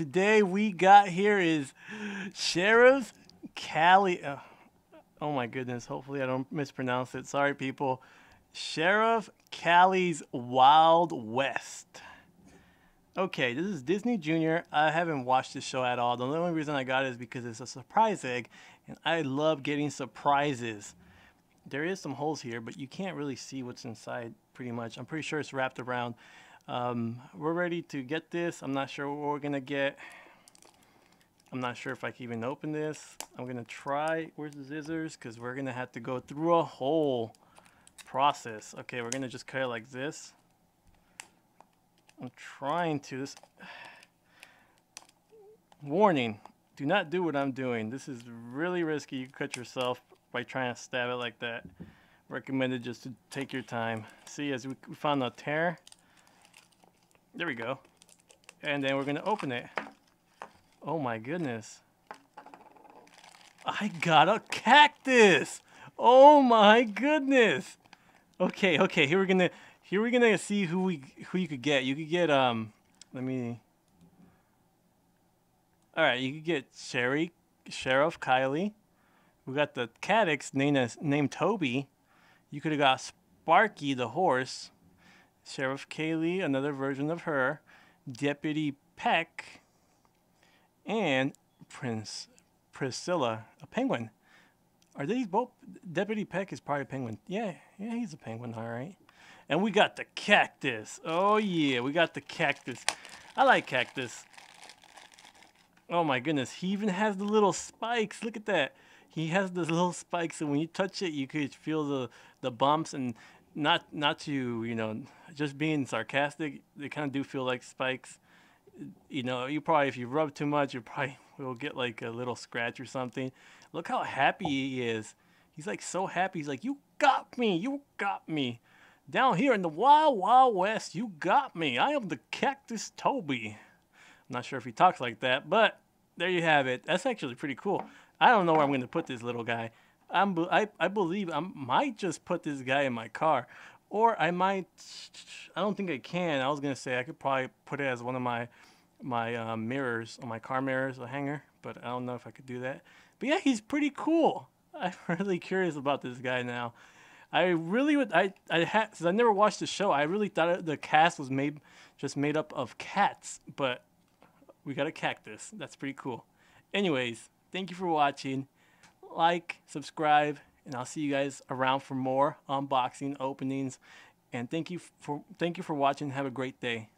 today we got here is Sheriff Callie. Uh, oh my goodness. Hopefully I don't mispronounce it. Sorry, people. Sheriff Callie's Wild West. Okay, this is Disney Junior. I haven't watched this show at all. The only reason I got it is because it's a surprise egg, and I love getting surprises. There is some holes here, but you can't really see what's inside pretty much. I'm pretty sure it's wrapped around. Um, we're ready to get this. I'm not sure what we're to get. I'm not sure if I can even open this. I'm to try. Where's the scissors? Because we're to have to go through a whole process. Okay, we're to just cut it like this. I'm trying to. This Warning, do not do what I'm doing. This is really risky. You cut yourself by trying to stab it like that. Recommended just to take your time. See, as we found a tear. There we go. And then we're going to open it. Oh my goodness. I got a cactus. Oh my goodness. Okay, okay, here we're going to here we're gonna see who we who you could get. You could get um, let me. All right, you could get Sherry, Sheriff Kylie. We got the Cadix named named Toby. You could have got Sparky the horse, Sheriff Kaylee, another version of her, Deputy Peck, and Prince Priscilla, a penguin. Are these both? Deputy Peck is probably a penguin. Yeah, yeah, he's a penguin. All right. And we got the cactus. Oh yeah, we got the cactus. I like cactus. Oh my goodness, he even has the little spikes. Look at that. He has the little spikes, and when you touch it, you could feel the the bumps. And not not to you know, just being sarcastic, they kind of do feel like spikes. You know, you probably if you rub too much, you probably will get like a little scratch or something. Look how happy he is. He's like so happy. He's like, "You got me! You got me!" Down here in the Wild Wild West, you got me. I am the Cactus Toby. I'm not sure if he talks like that, but there you have it. That's actually pretty cool. I don't know where I'm going to put this little guy. I'm, I, I believe I might just put this guy in my car. Or I might, I don't think I can. I was going to say I could probably put it as one of my my uh, mirrors on my car mirrors, a hanger, but I don't know if I could do that. But yeah, he's pretty cool. I'm really curious about this guy now. I really would. I I had since I never watched the show. I really thought the cast was made just made up of cats, but we got a cactus. That's pretty cool. Anyways, thank you for watching. Like, subscribe, and I'll see you guys around for more unboxing openings. And thank you for thank you for watching. Have a great day.